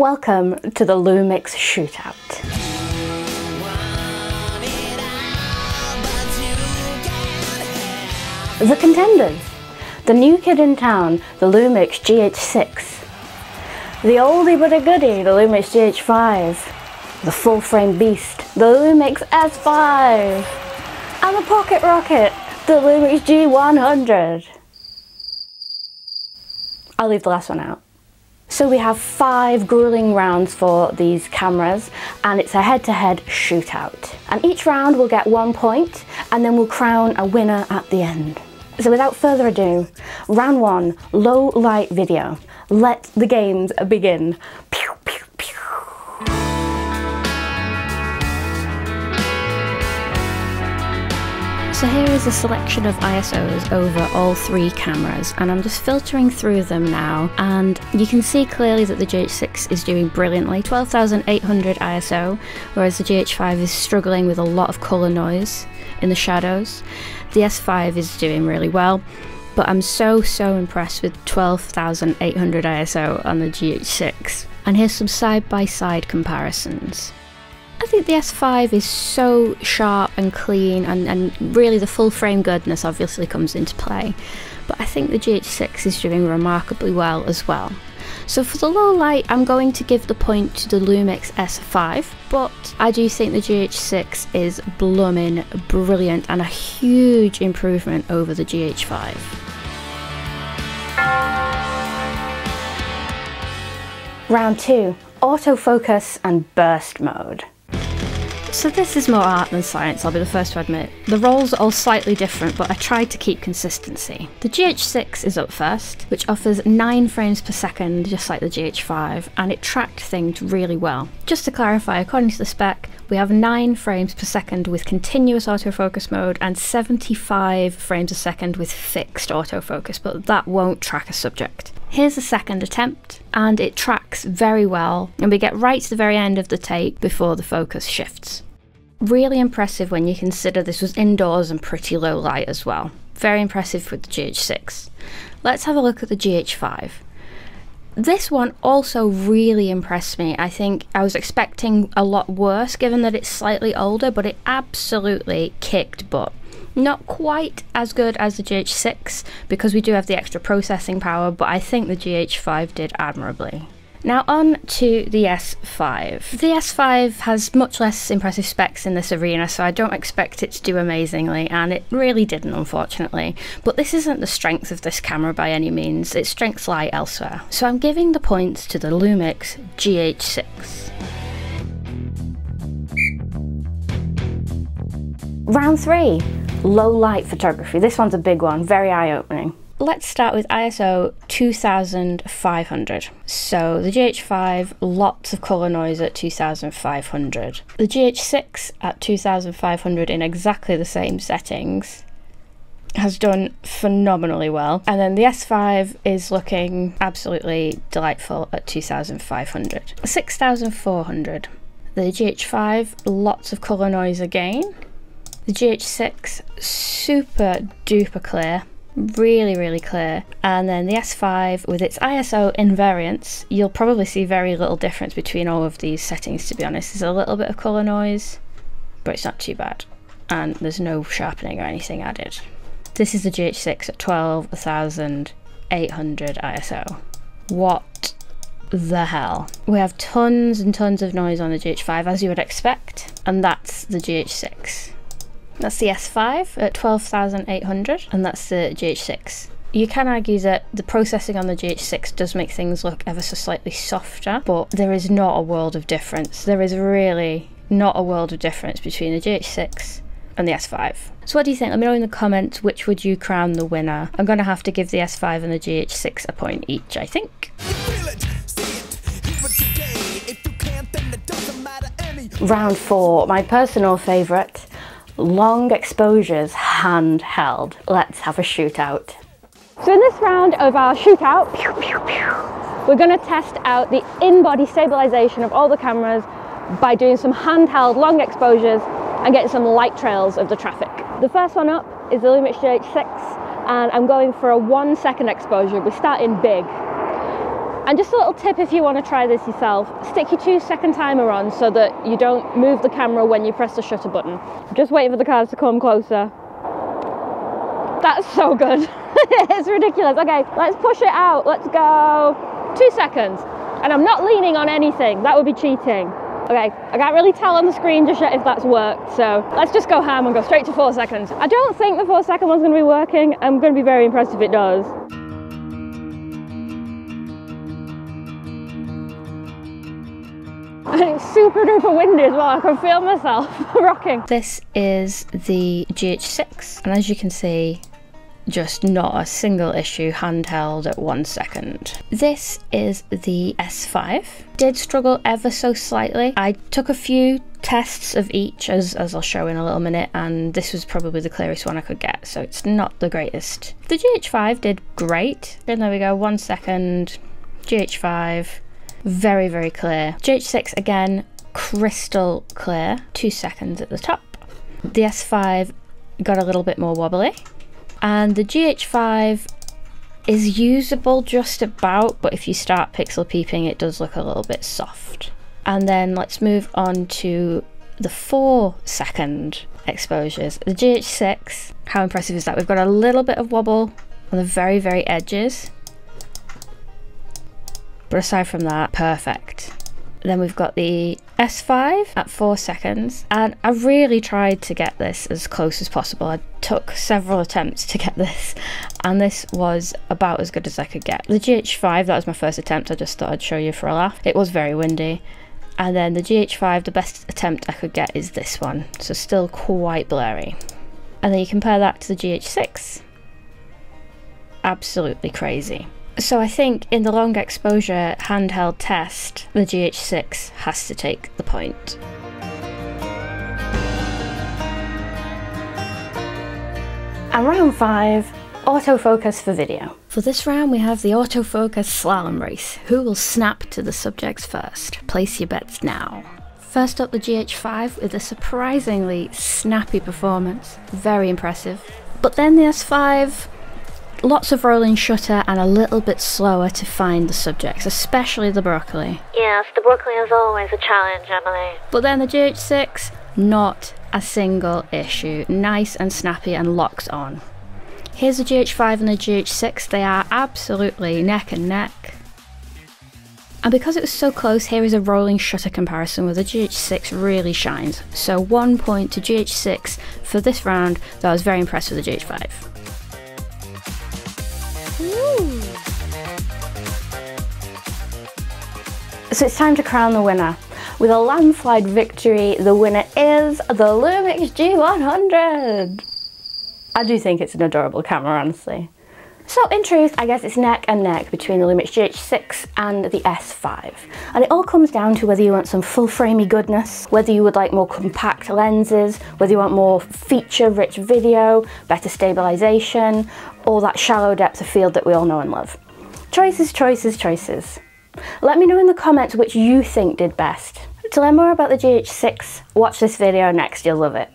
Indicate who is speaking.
Speaker 1: Welcome to the Lumix Shootout. The contenders. The new kid in town, the Lumix GH6. The oldie but a goodie, the Lumix GH5. The full frame beast, the Lumix S5. And the pocket rocket, the Lumix G100. I'll leave the last one out. So we have five grueling rounds for these cameras and it's a head-to-head -head shootout. And each round will get one point and then we'll crown a winner at the end. So without further ado, round one, low light video. Let the games begin. So here is a selection of ISOs over all three cameras and I'm just filtering through them now and you can see clearly that the GH6 is doing brilliantly, 12,800 ISO, whereas the GH5 is struggling with a lot of colour noise in the shadows. The S5 is doing really well, but I'm so, so impressed with 12,800 ISO on the GH6. And here's some side-by-side -side comparisons. I think the S5 is so sharp and clean and, and really the full frame goodness obviously comes into play, but I think the GH6 is doing remarkably well as well. So for the low light, I'm going to give the point to the Lumix S5, but I do think the GH6 is blooming brilliant and a huge improvement over the GH5. Round 2, autofocus and burst mode. So this is more art than science, I'll be the first to admit. The roles are all slightly different, but I tried to keep consistency. The GH6 is up first, which offers 9 frames per second, just like the GH5, and it tracked things really well. Just to clarify, according to the spec, we have 9 frames per second with continuous autofocus mode and 75 frames a second with fixed autofocus, but that won't track a subject. Here's the second attempt, and it tracks very well, and we get right to the very end of the take before the focus shifts. Really impressive when you consider this was indoors and pretty low light as well. Very impressive with the GH6. Let's have a look at the GH5. This one also really impressed me. I think I was expecting a lot worse given that it's slightly older, but it absolutely kicked butt. Not quite as good as the GH6 because we do have the extra processing power, but I think the GH5 did admirably. Now on to the S5. The S5 has much less impressive specs in this arena, so I don't expect it to do amazingly, and it really didn't, unfortunately. But this isn't the strength of this camera by any means, its strengths lie elsewhere. So I'm giving the points to the Lumix GH6. Round 3 Low light photography. This one's a big one, very eye opening. Let's start with ISO 2500. So the GH5, lots of colour noise at 2500. The GH6 at 2500 in exactly the same settings has done phenomenally well. And then the S5 is looking absolutely delightful at 2500. 6400. The GH5, lots of colour noise again. The GH6, super duper clear really really clear. And then the S5 with its ISO invariance you'll probably see very little difference between all of these settings to be honest. There's a little bit of colour noise but it's not too bad. And there's no sharpening or anything added. This is the GH6 at 12,800 ISO what the hell? We have tons and tons of noise on the GH5 as you would expect and that's the GH6 that's the S5 at 12,800 and that's the GH6. You can argue that the processing on the GH6 does make things look ever so slightly softer, but there is not a world of difference. There is really not a world of difference between the GH6 and the S5. So what do you think? Let me know in the comments which would you crown the winner. I'm going to have to give the S5 and the GH6 a point each, I think. Round 4, my personal favourite long exposures handheld. Let's have a shootout. So in this round of our shootout, pew, pew, pew, we're going to test out the in-body stabilization of all the cameras by doing some handheld long exposures and getting some light trails of the traffic. The first one up is the Lumix GH6 and I'm going for a one second exposure. We're starting big. And just a little tip if you want to try this yourself, stick your two second timer on so that you don't move the camera when you press the shutter button. Just waiting for the cars to come closer. That's so good. it's ridiculous. Okay, let's push it out. Let's go. Two seconds. And I'm not leaning on anything. That would be cheating. Okay, I can't really tell on the screen just yet if that's worked, so let's just go ham and go straight to four seconds. I don't think the four second one's gonna be working. I'm gonna be very impressed if it does. And it's super duper windy as well. I can feel myself rocking. This is the GH6, and as you can see, just not a single issue handheld at one second. This is the S5. Did struggle ever so slightly. I took a few tests of each as, as I'll show in a little minute and this was probably the clearest one I could get so it's not the greatest. The GH5 did great. Then there we go, one second, GH5, very very clear. GH6 again, crystal clear, two seconds at the top. The S5 got a little bit more wobbly. And the GH5 is usable just about but if you start pixel peeping it does look a little bit soft. And then let's move on to the four second exposures. The GH6 how impressive is that? We've got a little bit of wobble on the very very edges but aside from that perfect then we've got the S5 at 4 seconds and I really tried to get this as close as possible. I took several attempts to get this and this was about as good as I could get. The GH5, that was my first attempt, I just thought I'd show you for a laugh. It was very windy. And then the GH5, the best attempt I could get is this one, so still quite blurry. And then you compare that to the GH6. Absolutely crazy. So I think in the long exposure handheld test, the GH6 has to take the point. And round 5, autofocus for video. For this round we have the autofocus slalom race. Who will snap to the subjects first? Place your bets now. First up the GH5 with a surprisingly snappy performance. Very impressive. But then the S5 lots of rolling shutter and a little bit slower to find the subjects, especially the broccoli.
Speaker 2: Yes, the broccoli is always a challenge, Emily.
Speaker 1: But then the GH6, not a single issue. Nice and snappy and locked on. Here's the GH5 and the GH6, they are absolutely neck and neck. And because it was so close, here is a rolling shutter comparison where the GH6 really shines. So one point to GH6 for this round, though I was very impressed with the GH5. So it's time to crown the winner. With a landslide victory, the winner is the Lumix G100. I do think it's an adorable camera, honestly. So in truth, I guess it's neck and neck between the Lumix GH6 and the S5. And it all comes down to whether you want some full framey goodness, whether you would like more compact lenses, whether you want more feature-rich video, better stabilization, or that shallow depth of field that we all know and love. Choices, choices, choices. Let me know in the comments which you think did best. To learn more about the GH6, watch this video next, you'll love it.